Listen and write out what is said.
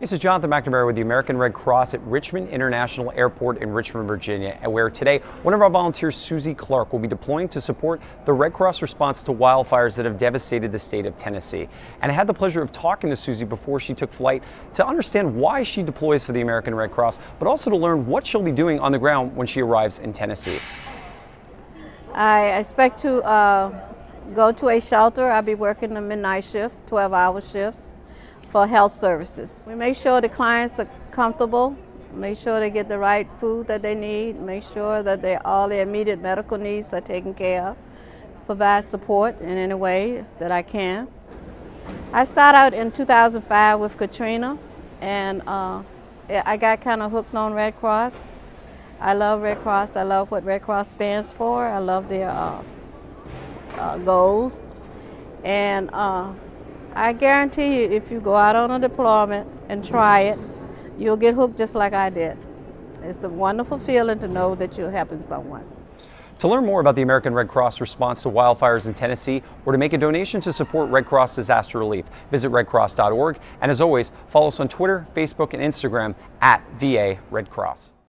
This is Jonathan McNamara with the American Red Cross at Richmond International Airport in Richmond, Virginia, where today one of our volunteers, Susie Clark, will be deploying to support the Red Cross response to wildfires that have devastated the state of Tennessee. And I had the pleasure of talking to Susie before she took flight to understand why she deploys for the American Red Cross, but also to learn what she'll be doing on the ground when she arrives in Tennessee. I expect to uh, go to a shelter. I'll be working the midnight shift, 12 hour shifts for health services. We make sure the clients are comfortable, make sure they get the right food that they need, make sure that they, all their immediate medical needs are taken care of, provide support in any way that I can. I started out in 2005 with Katrina and uh, I got kind of hooked on Red Cross. I love Red Cross. I love what Red Cross stands for. I love their uh, uh, goals. And uh, I guarantee you, if you go out on a deployment and try it, you'll get hooked just like I did. It's a wonderful feeling to know that you're helping someone. To learn more about the American Red Cross response to wildfires in Tennessee or to make a donation to support Red Cross disaster relief, visit redcross.org. And as always, follow us on Twitter, Facebook, and Instagram at VA Red Cross.